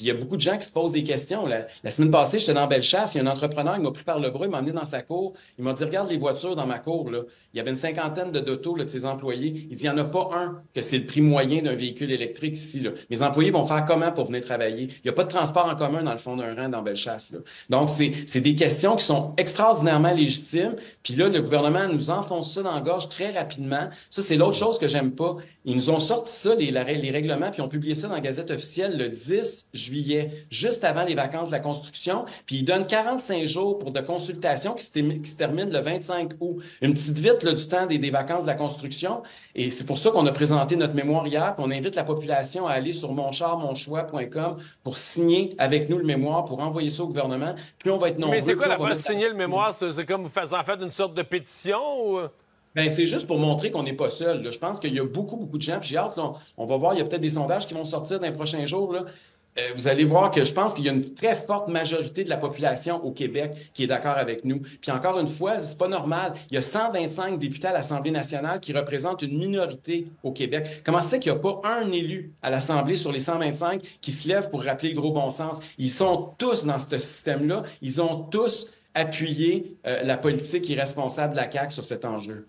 Puis il y a beaucoup de gens qui se posent des questions. La, semaine passée, j'étais dans Bellechasse, il y a un entrepreneur qui m'a pris par le bras, il m'a amené dans sa cour. Il m'a dit Regarde les voitures dans ma cour. Là. Il y avait une cinquantaine de d'autos de ses employés. Il dit Il n'y en a pas un que c'est le prix moyen d'un véhicule électrique ici. Là. Mes employés vont faire comment pour venir travailler? Il n'y a pas de transport en commun dans le fond d'un rang dans Bellechasse. Là. Donc, c'est des questions qui sont extraordinairement légitimes. Puis là, le gouvernement nous enfonce ça dans la gorge très rapidement. Ça, c'est l'autre chose que j'aime pas. Ils nous ont sorti ça, les, les règlements, puis ont publié ça dans la Gazette officielle le 10 juillet, juste avant les vacances de la construction. Puis ils donnent 45 jours pour de consultation qui se, terminent le 25 août. Une petite vite là, du temps des, des, vacances de la construction. Et c'est pour ça qu'on a présenté notre mémoire hier. Puis on invite la population à aller sur moncharmonchoix.com pour signer avec nous le mémoire, pour envoyer ça au gouvernement. Puis on va être nombreux. Mais c'est quoi la de signer le mémoire? C'est comme vous faites en fait une sorte de pétition ou... Ben, c'est juste pour montrer qu'on n'est pas seul. Je pense qu'il y a beaucoup, beaucoup de gens. Puis j'ai hâte, on, va voir, il y a peut-être des sondages qui vont sortir dans les prochains jours. Là. Euh, vous allez voir que je pense qu'il y a une très forte majorité de la population au Québec qui est d'accord avec nous. Puis encore une fois, c'est pas normal. Il y a 125 députés à l'Assemblée nationale qui représentent une minorité au Québec. Comment c'est qu'il n'y a pas un élu à l'Assemblée sur les 125 qui se lève pour rappeler le gros bon sens? Ils sont tous dans ce système-là. Ils ont tous appuyé euh, la politique irresponsable de la CAQ sur cet enjeu.